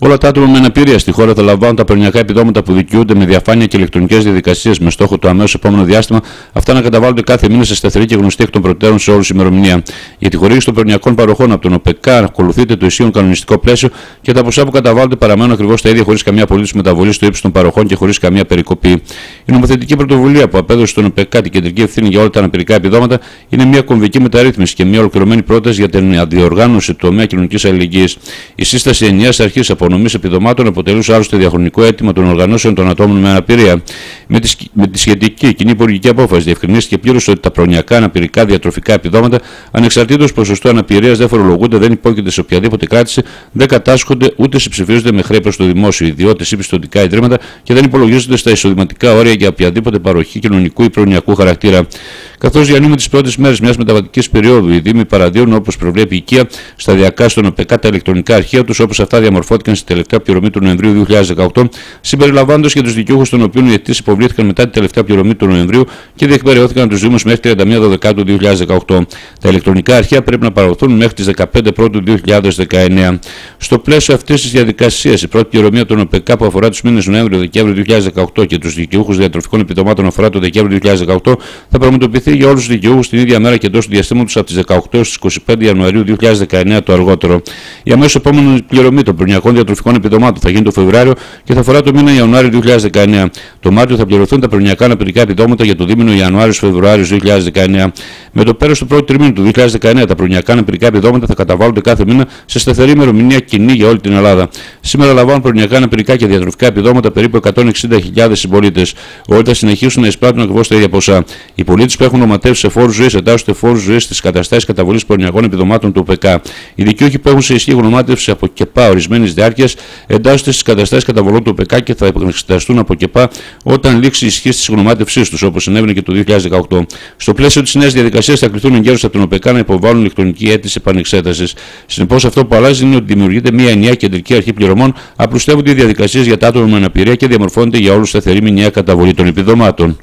Όλα τα άτομα με αναπηρία στη χώρα θα λαμβάνουν τα προνοιακά επιδόματα που δικαιούνται με διαφάνεια και ηλεκτρονικές διαδικασίες με στόχο το αμέσως επόμενο διάστημα αυτά να καταβάλλονται κάθε μήνα σε σταθερή και γνωστή εκ των προτέρων σε όλου ημερομηνία. Για τη χορήγηση των προνοιακών παροχών από τον ΟΠΕΚΑ ακολουθείται το ισχύον κανονιστικό πλαίσιο και τα ποσά που καταβάλλονται παραμένουν ακριβώς τα ίδια χωρίς καμία απολύτως μεταβολή στο ύψος των παροχών και χωρίς καμία περικοπή. Η νομοθετική πρωτοβουλία που απέδωσε στον ΟΠΕΚΑ την κεντρική ευθύνη για όλα τα αναπηρικά επιδόματα είναι μια κομβική μεταρρύθμιση και μια ολοκληρωμένη πρόταση για την αντιοργάνωση του τομέα κοινωνικής αλληλεγγύης. Η σύσταση ενιαίας αρχής απονομή επιδομάτων αποτελούσε άλλωστε διαχρονικό αίτημα των οργανώσεων των ατόμων με αναπηρία. Με τη, με τη σχετική κοινή υπουργική απόφαση διευκρινίστηκε πλήρως ότι τα προνοιακά αναπηρικά διατροφικά επιδόματα, ανεξαρτήτως ποσοστού αναπηρίας, δεν φορολογούνται, δεν υπόκειται σε οποιαδήποτε κράτηση, δεν κατάσχονται ούτε συμψηφίζονται με χρέη προ το δημόσιο, ιδιώτες ή πιστοτικά ιδρύματα και δεν υπολογίζονται στα εισοδηματικά όρια για οποιαδήποτε παροχή κοινωνικού ή προνοιακού χαρακτήρα. Καθώς διανύουμε τις πρώτες μέρες μιας μεταβατικής περίοδου, οι Δήμοι παραδείγουν όπως προβλέπει η οικία σταδιακά στον ΟΠΕΚΑ τα ηλεκτρονικά αρχεία τους όπως αυτά διαμορφώθηκαν στη τελευταία πληρωμή του Νοεμβρίου 2018, συμπεριλαμβάνοντας και τους δικαιούχους των οποίων οι αιτήσεις υποβλήθηκαν μετά την τελευταία πληρωμή του Νοεμβρίου και διεκπαιρεώθηκαν από τους Δήμους μέχρι 31 Δεκάτου 2018. Τα ηλεκτρονικά αρχεία πρέπει να παραδοθούν μέχρι τις 15 Πρώτου 2019. Στο πλαίσιο αυτής της διαδικασίας, η πρώτη πληρωμή από τον ΟΠΕΚΑ που αφορά τους μήνες Νοέμβριο-Δεκέμβριο 2018 και τους δικαιούχους διατροφικών επιδομάτων αφορά το Δεκέμβριο 2018 θα πραγματοποιηθεί για όλους τους δικαιούχους την ίδια μέρα και εντός του διαστήματος από τις 18 έως 25 Ιανουαρίου 2019 το αργότερο. Η αμέσως επόμενη πληρωμή των προνοιακών διατροφικών επιδομάτων θα γίνει το Φεβράριο και θα αφορά το μήνα Ιανουάριο 2019. Το Μάρτιο θα πληρωθούν τα προνοιακά αναπηρικά επιδόματα για το δίμηνο Ιανουάριο-Φεβρουάριο 2019. Με το πέρας του πρώτου τριμήνου του 2019, τα προνοιακά αναπηρικά επιδόματα θα καταβάλλονται κάθε μήνα σε σταθερή ημερομηνία κοινή για όλη την Ελλάδα. Σήμερα λαμβάνουν προνοιακά αναπηρικά και διατροφικά επιδόματα περίπου 160.000 συμπολίτες. Όλοι θα συνεχίσουν να εισπράττουν ακριβώς τα ίδια ποσά. Οι πολίτες που έχουν οματεύσει σε φόρους ζωής εντάσσονται φόρους ζωής στις καταστάσεις καταβολής προνοιακών επιδομάτων του ΟΠΕΚΑ. Οι δικαιούχοι που έχουν σε ισχύ γνωμάτευση από ΚΕΠΑ ορισμένης διάρκειας εντάσσονται στις καταστάσεις καταβολών του ΟΠΕΚΑ και θα επεξεταστούν από ΚΕΠΑ όταν λήξει η ισχύ της γνωμάτευσής τους, όπως συνέβαινε και το 2018. Στο πλαίσιο της νέας διαδικασίας θα κληθούν εγκαίρως από τον ΟΠΕΚΑ να υποβάλουν ηλεκτρονική αίτηση επανεξέτασης. Συνεπώς, αυτό που αλλάζει είναι ότι δημιουργείται μια ενιαία κεντρική αρχή πληρωμών, απλουστεύονται οι διαδικασίες για τα άτομα με αναπηρία και διαμορφώνεται για όλους σταθερή μηνιαία καταβολή των επιδομάτων.